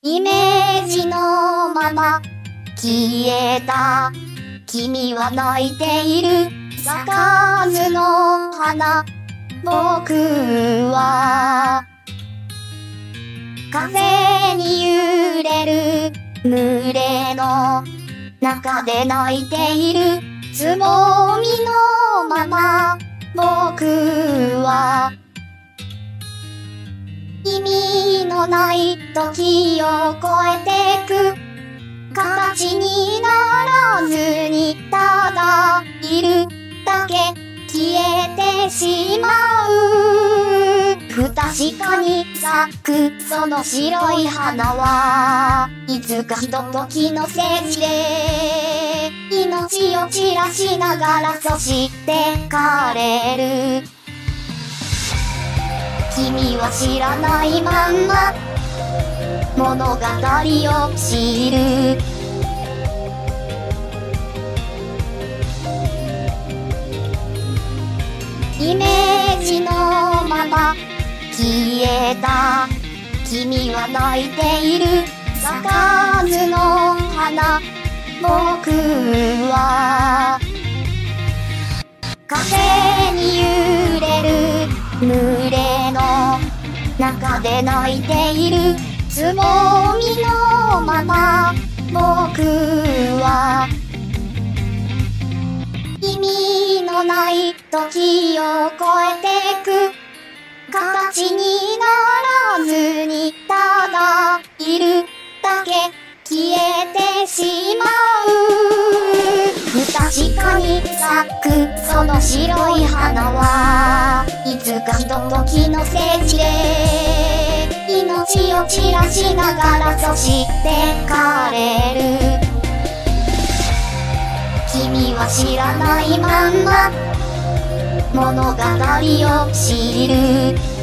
イメージのまま消えた君は泣いている咲かずの花。僕は風に揺れる群れの中で泣いているつぼみのまま。僕は意味のない時を超えてく。形にならずにただいるだけ消えてしまう。不確かに咲く。その白い花はいつかひとときの聖地で命を散らしながらそして枯れる。君は知らないまんま。物語を知る。イメージのまま。消えた。君は泣いている。咲かずの花。僕は。風に揺れる。中で泣いている。つぼみのまま僕は。意味のない時を超えてく。形にならずにただいる。だけ消えてしまう。確かに咲くその白い花はいつかひとときの聖地で命を散らしながらそして枯れる。君は知らないまんま物語を知る。